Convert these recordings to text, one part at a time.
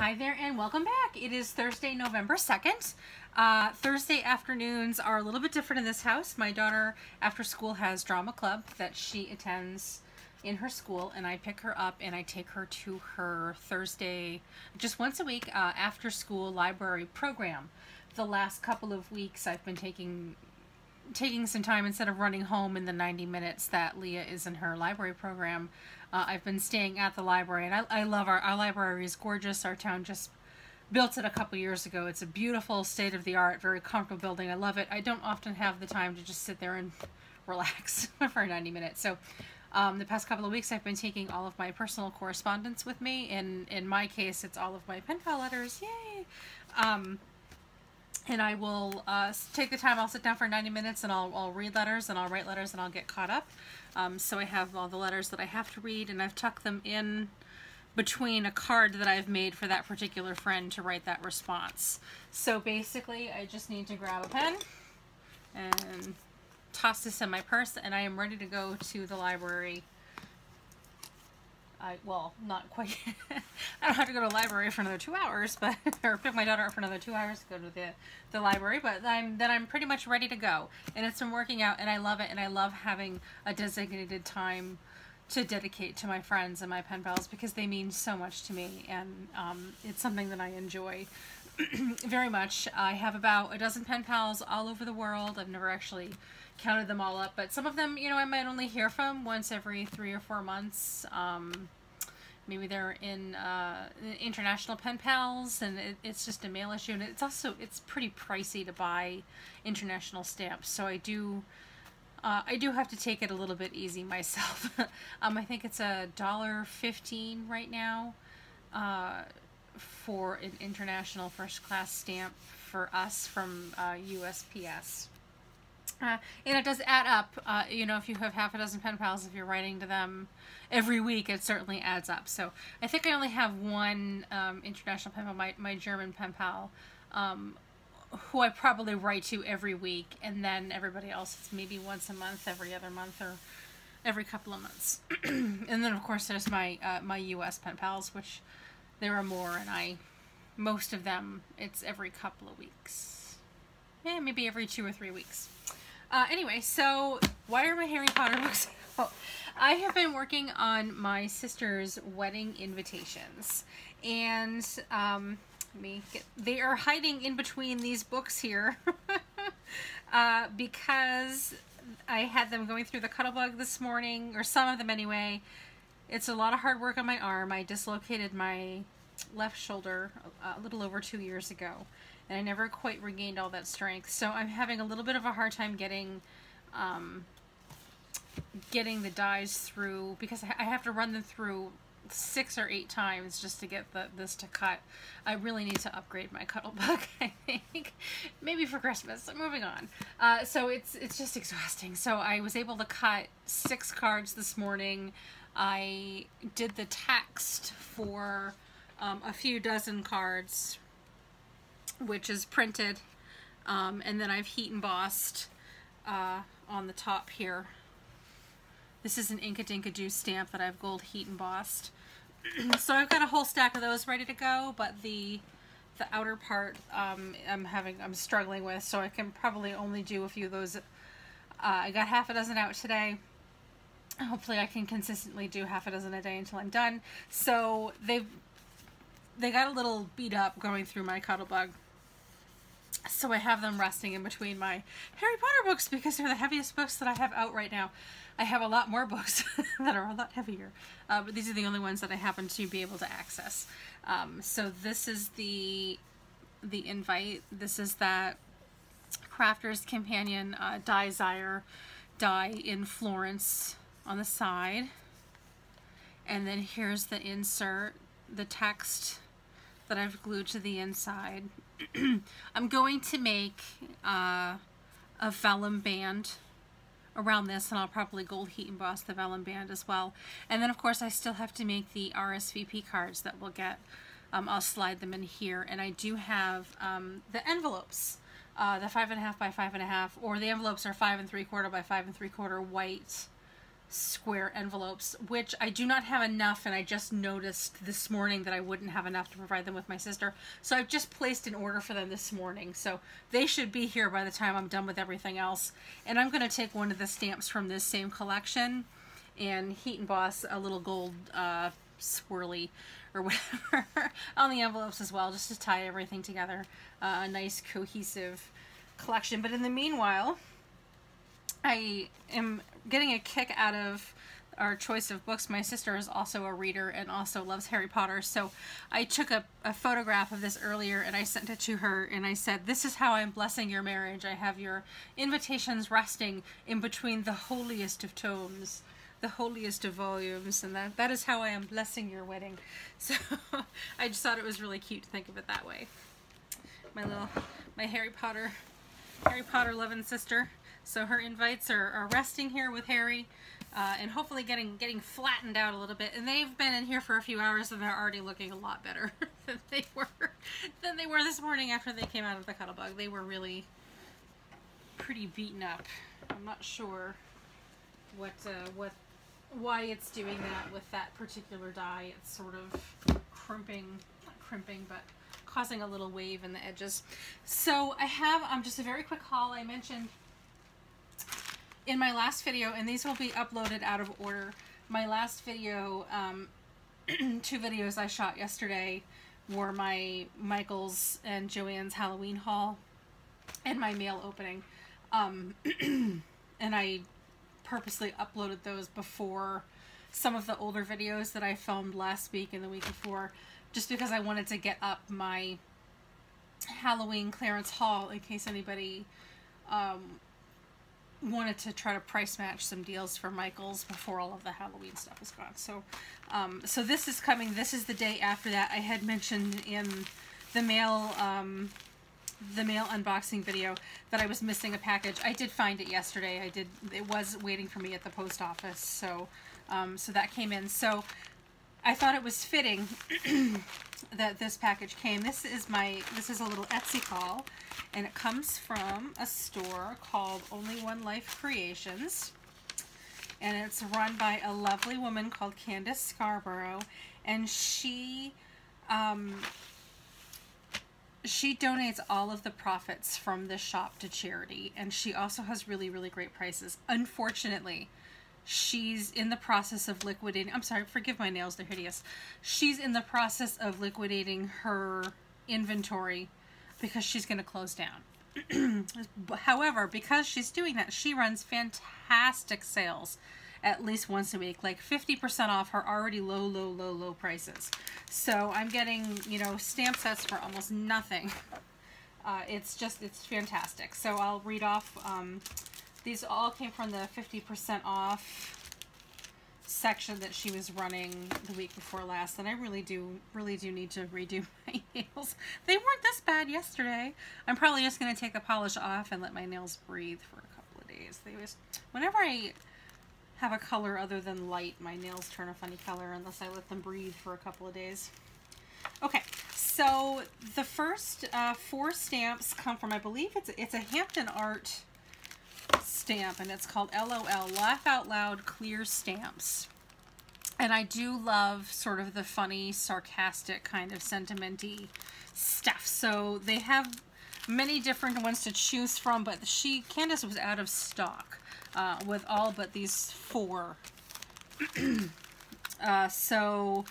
Hi there and welcome back. It is Thursday, November 2nd. Uh, Thursday afternoons are a little bit different in this house. My daughter after school has drama club that she attends in her school and I pick her up and I take her to her Thursday, just once a week, uh, after school library program. The last couple of weeks I've been taking taking some time instead of running home in the 90 minutes that Leah is in her library program. Uh, I've been staying at the library, and I, I love our, our library is gorgeous. Our town just built it a couple years ago. It's a beautiful, state-of-the-art, very comfortable building. I love it. I don't often have the time to just sit there and relax for 90 minutes. So um, the past couple of weeks, I've been taking all of my personal correspondence with me. In, in my case, it's all of my pen pal letters. Yay! Um, and I will uh, take the time, I'll sit down for 90 minutes and I'll, I'll read letters and I'll write letters and I'll get caught up. Um, so I have all the letters that I have to read and I've tucked them in between a card that I've made for that particular friend to write that response. So basically I just need to grab a pen and toss this in my purse and I am ready to go to the library I, well, not quite. I don't have to go to the library for another two hours, but or pick my daughter up for another two hours to go to the, the library. But I'm then I'm pretty much ready to go, and it's been working out, and I love it, and I love having a designated time to dedicate to my friends and my pen pals because they mean so much to me, and um, it's something that I enjoy very much. I have about a dozen pen pals all over the world. I've never actually counted them all up, but some of them, you know, I might only hear from once every three or four months. Um, maybe they're in uh, international pen pals, and it, it's just a mail issue, and it's also it's pretty pricey to buy international stamps. So I do. Uh, I do have to take it a little bit easy myself. um, I think it's a dollar fifteen right now uh, for an international first class stamp for us from uh, USPS. Uh, and it does add up. Uh, you know, if you have half a dozen pen pals, if you're writing to them every week, it certainly adds up. So I think I only have one um, international pen pal, my, my German pen pal, um, who I probably write to every week. And then everybody else it's maybe once a month, every other month, or every couple of months. and then, of course, there's my, uh, my U.S. pen pals, which there are more, and I, most of them, it's every couple of weeks. Yeah, maybe every two or three weeks. Uh, anyway, so why are my Harry Potter books? I have been working on my sister's wedding invitations. And um, let me get, they are hiding in between these books here. uh, because I had them going through the Cuttlebug this morning, or some of them anyway. It's a lot of hard work on my arm. I dislocated my left shoulder a little over two years ago and I never quite regained all that strength. So I'm having a little bit of a hard time getting um, getting the dies through because I have to run them through six or eight times just to get the, this to cut. I really need to upgrade my Cuttlebug, I think. Maybe for Christmas. So moving on. Uh, so it's, it's just exhausting. So I was able to cut six cards this morning. I did the text for um, a few dozen cards which is printed um, and then I've heat embossed uh, on the top here. This is an Inkadinkado stamp that I've gold heat embossed. so I've got a whole stack of those ready to go, but the the outer part um, I'm having I'm struggling with, so I can probably only do a few of those. Uh, I got half a dozen out today. Hopefully I can consistently do half a dozen a day until I'm done. So they've they got a little beat up going through my Cuttlebug so I have them resting in between my Harry Potter books because they're the heaviest books that I have out right now. I have a lot more books that are a lot heavier, uh, but these are the only ones that I happen to be able to access. Um, so this is the the invite. This is that Crafter's Companion uh, die die in Florence on the side. And then here's the insert, the text that I've glued to the inside. I'm going to make uh, a vellum band around this and I'll probably gold heat emboss the vellum band as well. And then of course I still have to make the RSVP cards that we'll get. Um, I'll slide them in here and I do have um, the envelopes. Uh, the five and a half by five and a half, or the envelopes are five and three quarter by five and three quarter white square envelopes, which I do not have enough, and I just noticed this morning that I wouldn't have enough to provide them with my sister. So I've just placed an order for them this morning. So they should be here by the time I'm done with everything else. And I'm going to take one of the stamps from this same collection and heat emboss a little gold uh, swirly or whatever on the envelopes as well, just to tie everything together. Uh, a nice cohesive collection. But in the meanwhile, I am getting a kick out of our choice of books. My sister is also a reader and also loves Harry Potter. So I took a, a, photograph of this earlier and I sent it to her and I said, This is how I'm blessing your marriage. I have your invitations resting in between the holiest of tomes, the holiest of volumes, and that, that is how I am blessing your wedding. So I just thought it was really cute to think of it that way. My little, my Harry Potter, Harry Potter loving sister. So her invites are, are resting here with Harry uh, and hopefully getting getting flattened out a little bit. And they've been in here for a few hours and they're already looking a lot better than they were than they were this morning after they came out of the Cuttlebug. They were really pretty beaten up. I'm not sure what uh, what why it's doing that with that particular die. It's sort of crimping, not crimping, but causing a little wave in the edges. So I have um, just a very quick haul. I mentioned in my last video, and these will be uploaded out of order, my last video, um, two videos I shot yesterday were my Michael's and Joann's Halloween haul and my mail opening. Um, and I purposely uploaded those before some of the older videos that I filmed last week and the week before, just because I wanted to get up my Halloween clearance haul in case anybody um, wanted to try to price match some deals for Michaels before all of the Halloween stuff is gone. So, um, so this is coming. This is the day after that. I had mentioned in the mail, um, the mail unboxing video that I was missing a package. I did find it yesterday. I did. It was waiting for me at the post office. So, um, so that came in. So, I thought it was fitting that this package came. This is my. This is a little Etsy call and it comes from a store called Only One Life Creations. And it's run by a lovely woman called Candace Scarborough. And she, um, she donates all of the profits from the shop to charity. And she also has really, really great prices. Unfortunately, she's in the process of liquidating. I'm sorry, forgive my nails, they're hideous. She's in the process of liquidating her inventory because she's going to close down. However, because she's doing that, she runs fantastic sales at least once a week, like 50% off her already low, low, low, low prices. So I'm getting, you know, stamp sets for almost nothing. Uh, it's just, it's fantastic. So I'll read off, um, these all came from the 50% off section that she was running the week before last and I really do really do need to redo my nails. They weren't this bad yesterday. I'm probably just going to take the polish off and let my nails breathe for a couple of days. They was whenever I have a color other than light, my nails turn a funny color unless I let them breathe for a couple of days. Okay, so the first uh, four stamps come from, I believe it's it's a Hampton Art stamp and it's called LOL, Laugh Out Loud Clear Stamps. And I do love sort of the funny, sarcastic kind of sentimenty stuff. So they have many different ones to choose from, but she, Candace was out of stock uh, with all but these four. uh, so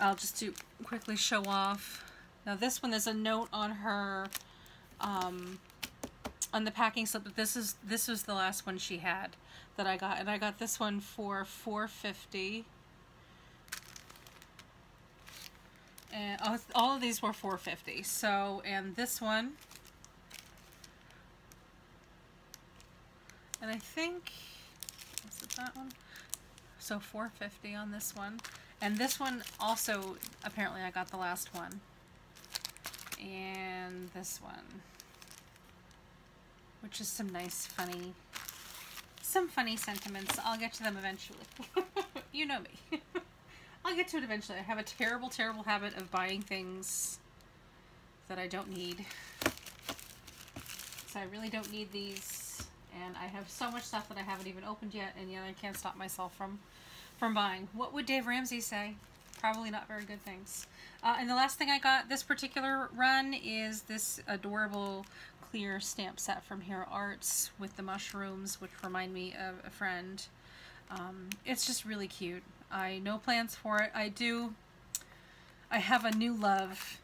I'll just do quickly show off. Now this one is a note on her um, on the packing slip, but this is this was the last one she had that I got, and I got this one for 450. And oh, all, all of these were 450. So, and this one, and I think, is it that one? So 450 on this one. And this one also, apparently I got the last one. And this one which is some nice, funny, some funny sentiments. I'll get to them eventually. you know me. I'll get to it eventually. I have a terrible, terrible habit of buying things that I don't need. So I really don't need these, and I have so much stuff that I haven't even opened yet, and yet I can't stop myself from from buying. What would Dave Ramsey say? Probably not very good things. Uh, and the last thing I got this particular run is this adorable clear stamp set from Hero Arts with the mushrooms, which remind me of a friend. Um, it's just really cute. I no plans for it. I do. I have a new love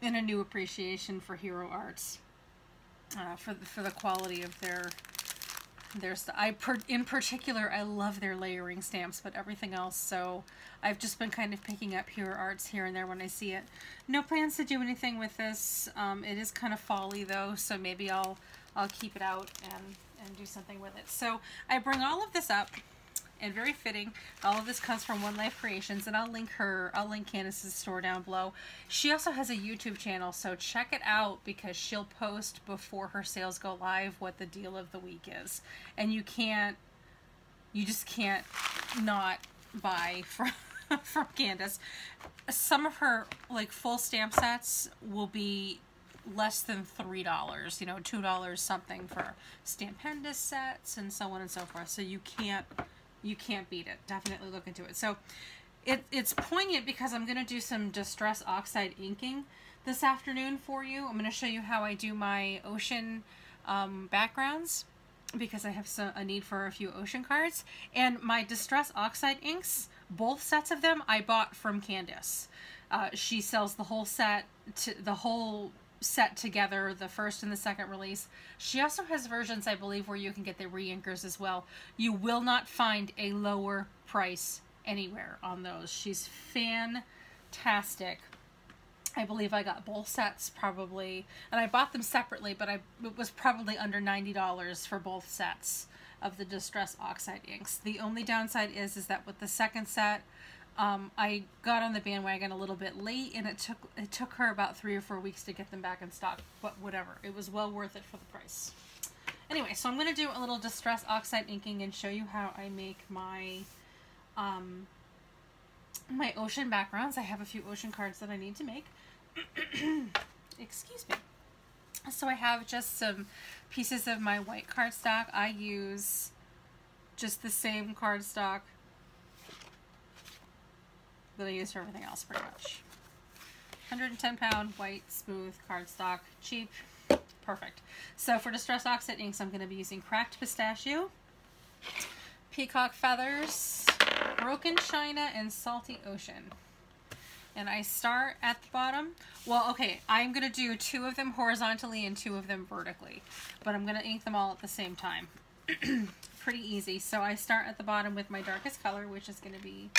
and a new appreciation for Hero Arts uh, for the, for the quality of their their I per, in particular I love their layering stamps, but everything else. So I've just been kind of picking up Hero Arts here and there when I see it. No plans to do anything with this. Um, it is kind of folly though, so maybe I'll I'll keep it out and and do something with it. So I bring all of this up and very fitting. All of this comes from One Life Creations, and I'll link her, I'll link Candace's store down below. She also has a YouTube channel, so check it out because she'll post before her sales go live what the deal of the week is. And you can't, you just can't not buy from, from Candace. Some of her, like, full stamp sets will be less than three dollars you know two dollars something for stampendous sets and so on and so forth so you can't you can't beat it. Definitely look into it. So it, it's poignant because I'm going to do some Distress Oxide inking this afternoon for you. I'm going to show you how I do my ocean um, backgrounds because I have so, a need for a few ocean cards. And my Distress Oxide inks, both sets of them, I bought from Candace. Uh, she sells the whole set, to the whole set together, the first and the second release. She also has versions, I believe, where you can get the re-inkers as well. You will not find a lower price anywhere on those. She's fantastic. I believe I got both sets probably, and I bought them separately, but I it was probably under $90 for both sets of the Distress Oxide inks. The only downside is, is that with the second set, um, I got on the bandwagon a little bit late, and it took it took her about three or four weeks to get them back in stock. But whatever, it was well worth it for the price. Anyway, so I'm going to do a little Distress Oxide inking and show you how I make my um, my ocean backgrounds. I have a few ocean cards that I need to make. Excuse me. So I have just some pieces of my white cardstock. I use just the same cardstock that I use for everything else pretty much. 110 pound white smooth cardstock, cheap, perfect. So for Distress Oxide inks, I'm going to be using Cracked Pistachio, Peacock Feathers, Broken China, and Salty Ocean. And I start at the bottom. Well, okay, I'm going to do two of them horizontally and two of them vertically. But I'm going to ink them all at the same time. Pretty easy. So I start at the bottom with my darkest color, which is going to be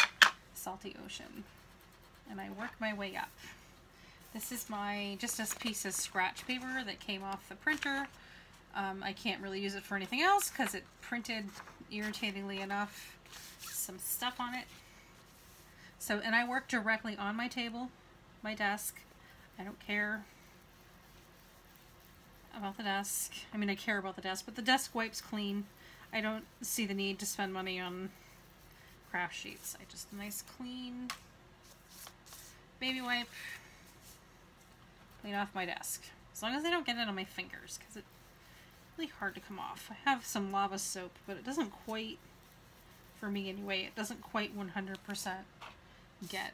salty ocean. And I work my way up. This is my, just a piece of scratch paper that came off the printer. Um, I can't really use it for anything else because it printed irritatingly enough some stuff on it. So, and I work directly on my table, my desk. I don't care about the desk. I mean, I care about the desk, but the desk wipes clean. I don't see the need to spend money on craft sheets. I just a nice clean baby wipe clean off my desk. As long as I don't get it on my fingers because it's really hard to come off. I have some lava soap, but it doesn't quite, for me anyway, it doesn't quite 100% get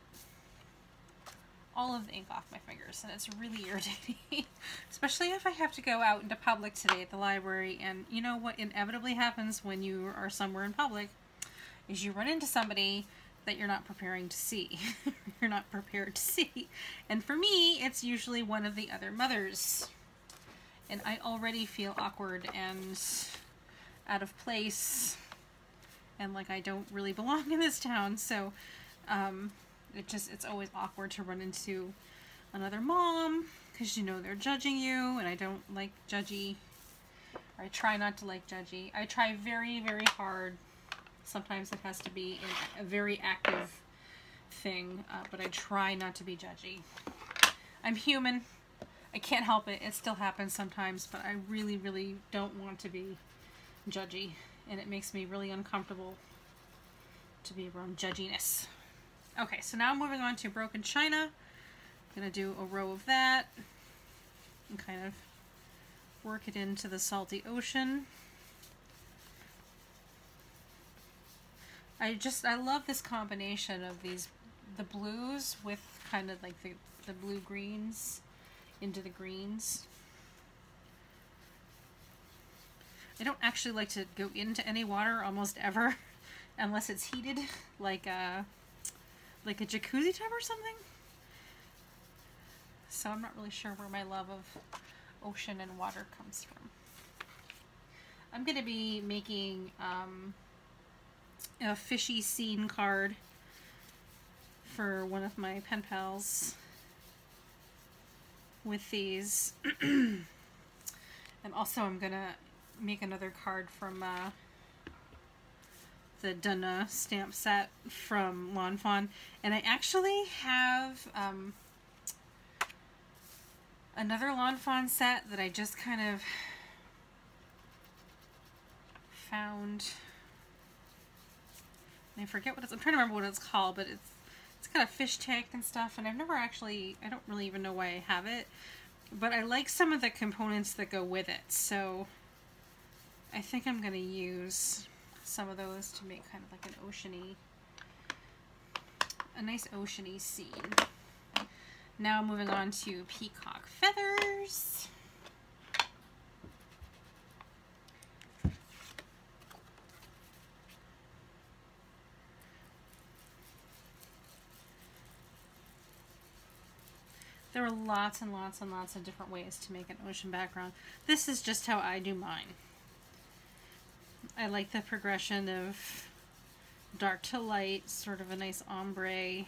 all of the ink off my fingers and it's really irritating especially if I have to go out into public today at the library and you know what inevitably happens when you are somewhere in public is you run into somebody that you're not preparing to see. you're not prepared to see. And for me, it's usually one of the other mothers. And I already feel awkward and out of place and like I don't really belong in this town. So um, it just, it's always awkward to run into another mom because you know they're judging you and I don't like judgy. I try not to like judgy. I try very, very hard Sometimes it has to be a very active thing, uh, but I try not to be judgy. I'm human. I can't help it. It still happens sometimes, but I really, really don't want to be judgy, and it makes me really uncomfortable to be around judginess. Okay, so now I'm moving on to Broken China. I'm going to do a row of that and kind of work it into the salty ocean. I just I love this combination of these the blues with kind of like the the blue greens into the greens. I don't actually like to go into any water almost ever unless it's heated like a like a jacuzzi tub or something. So I'm not really sure where my love of ocean and water comes from. I'm going to be making um, a fishy scene card for one of my pen pals with these. and also I'm going to make another card from uh, the Dunna stamp set from Lawn Fawn. And I actually have um, another Lawn Fawn set that I just kind of found. I forget what it's. I'm trying to remember what it's called, but it's it's got a fish tank and stuff, and I've never actually. I don't really even know why I have it, but I like some of the components that go with it. So I think I'm gonna use some of those to make kind of like an oceany, a nice oceany scene. Now moving on to peacock feathers. There are lots and lots and lots of different ways to make an ocean background. This is just how I do mine. I like the progression of dark to light, sort of a nice ombre. Yeah,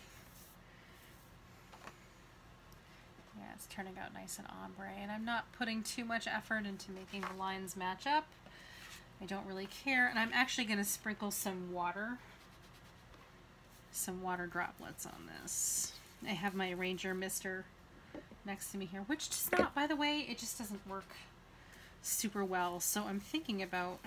it's turning out nice and ombre. And I'm not putting too much effort into making the lines match up. I don't really care. And I'm actually going to sprinkle some water, some water droplets on this. I have my Ranger Mister next to me here, which does not, by the way, it just doesn't work super well. So I'm thinking about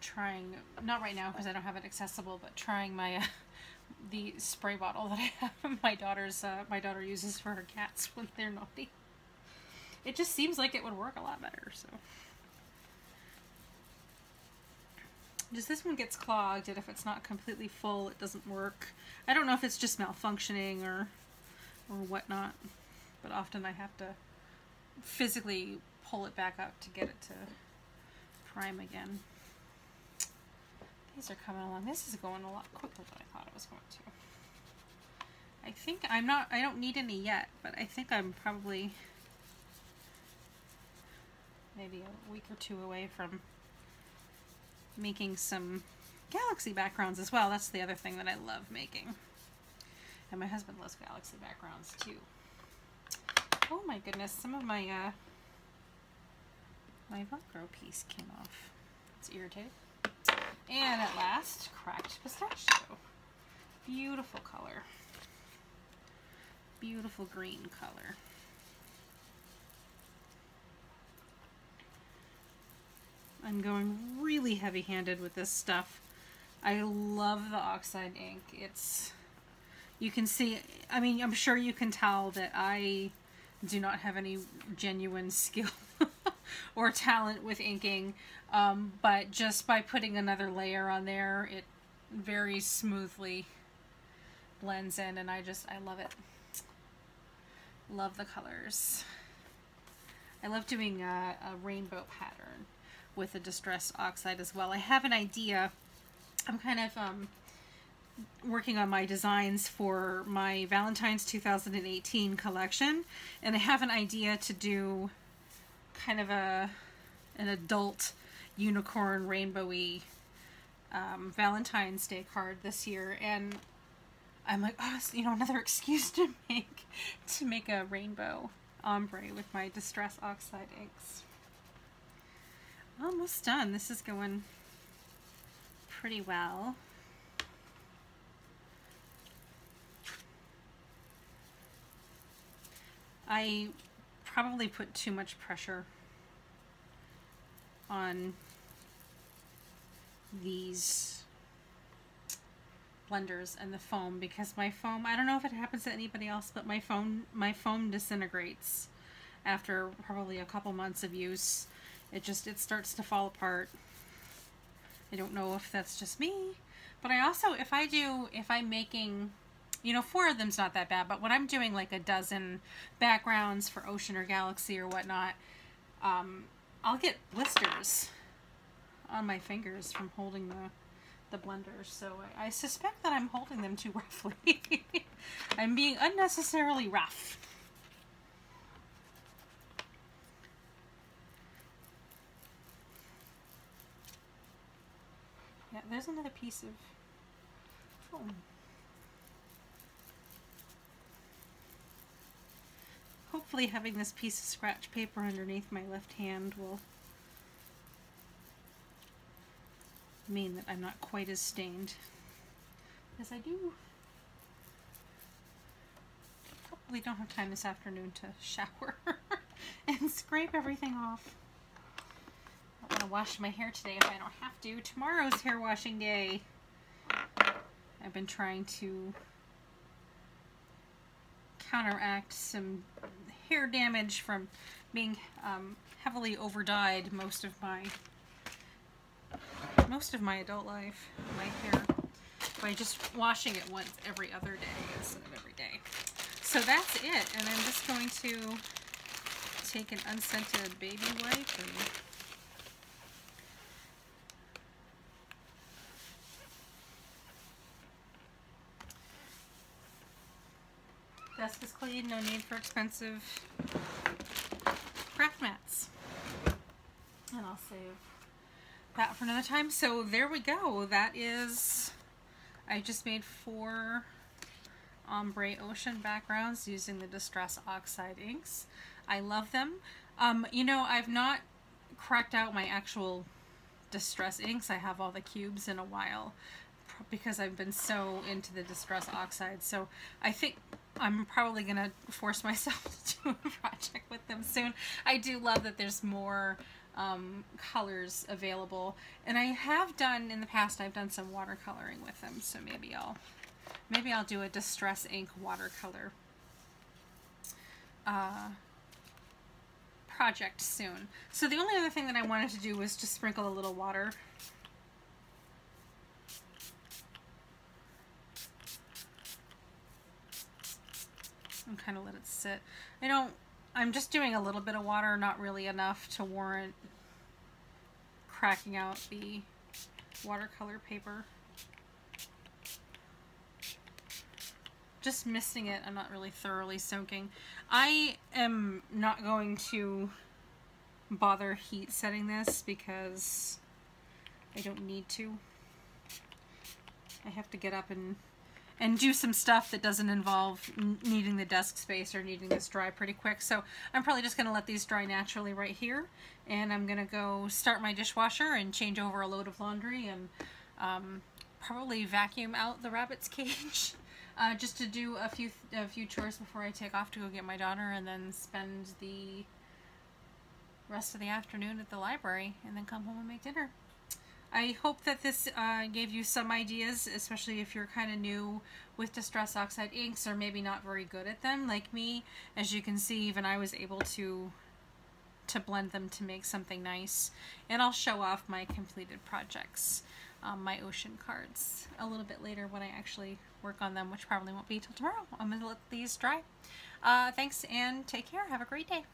trying, not right now because I don't have it accessible, but trying my, uh, the spray bottle that I have my daughter's, uh, my daughter uses for her cats when they're naughty. It just seems like it would work a lot better, so. Just this one gets clogged, and if it's not completely full, it doesn't work. I don't know if it's just malfunctioning or or whatnot, but often I have to physically pull it back up to get it to prime again. These are coming along. This is going a lot quicker than I thought it was going to. I think I'm not, I don't need any yet, but I think I'm probably maybe a week or two away from making some galaxy backgrounds as well. That's the other thing that I love making. And my husband loves galaxy backgrounds too. Oh my goodness, some of my uh, my Velcro piece came off. It's irritating. And at last, cracked pistachio. Beautiful color. Beautiful green color. I'm going really heavy-handed with this stuff. I love the oxide ink. It's, you can see, I mean, I'm sure you can tell that I do not have any genuine skill or talent with inking, um, but just by putting another layer on there, it very smoothly blends in, and I just, I love it. Love the colors. I love doing a, a rainbow pattern with a distress oxide as well. I have an idea. I'm kind of um, working on my designs for my Valentine's 2018 collection, and I have an idea to do kind of a an adult unicorn rainbowy um, Valentine's Day card this year, and I'm like, oh, you know, another excuse to make to make a rainbow ombre with my distress oxide inks. Almost done. This is going pretty well. I probably put too much pressure on these blenders and the foam because my foam, I don't know if it happens to anybody else, but my foam, my foam disintegrates after probably a couple months of use. It just, it starts to fall apart. I don't know if that's just me, but I also, if I do, if I'm making, you know, four of them's not that bad, but when I'm doing like a dozen backgrounds for ocean or galaxy or whatnot, um, I'll get blisters on my fingers from holding the the blenders, so I, I suspect that I'm holding them too roughly. I'm being unnecessarily rough. There's another piece of. Hopefully having this piece of scratch paper underneath my left hand will mean that I'm not quite as stained as I do. Probably don't have time this afternoon to shower and scrape everything off. I'm gonna wash my hair today if I don't have to. Tomorrow's hair washing day. I've been trying to counteract some hair damage from being um, heavily over dyed most of my most of my adult life, my hair, by just washing it once every other day instead of every day. So that's it, and I'm just going to take an unscented baby wipe and Desk is clean, no need for expensive craft mats. And I'll save that for another time. So there we go. That is, I just made four ombre ocean backgrounds using the Distress Oxide inks. I love them. Um, you know, I've not cracked out my actual Distress inks. I have all the cubes in a while because I've been so into the Distress Oxide. So I think I'm probably going to force myself to do a project with them soon. I do love that there's more um, colors available. And I have done, in the past, I've done some watercoloring with them, so maybe I'll, maybe I'll do a Distress Ink watercolor uh, project soon. So the only other thing that I wanted to do was just sprinkle a little water and kind of let it sit. I don't I'm just doing a little bit of water, not really enough to warrant cracking out the watercolor paper. Just missing it. I'm not really thoroughly soaking. I am not going to bother heat setting this because I don't need to. I have to get up and and do some stuff that doesn't involve needing the desk space or needing this dry pretty quick. So I'm probably just going to let these dry naturally right here. And I'm going to go start my dishwasher and change over a load of laundry and um, probably vacuum out the rabbit's cage. Uh, just to do a few a few chores before I take off to go get my daughter and then spend the rest of the afternoon at the library and then come home and make dinner. I hope that this uh, gave you some ideas, especially if you're kind of new with Distress Oxide inks or maybe not very good at them like me. As you can see, even I was able to to blend them to make something nice. And I'll show off my completed projects, um, my ocean cards, a little bit later when I actually work on them, which probably won't be till tomorrow. I'm going to let these dry. Uh, thanks and take care. Have a great day.